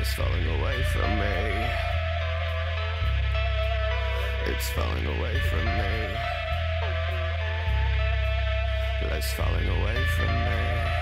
is falling away from me. It's falling away from me. Life's falling away from me.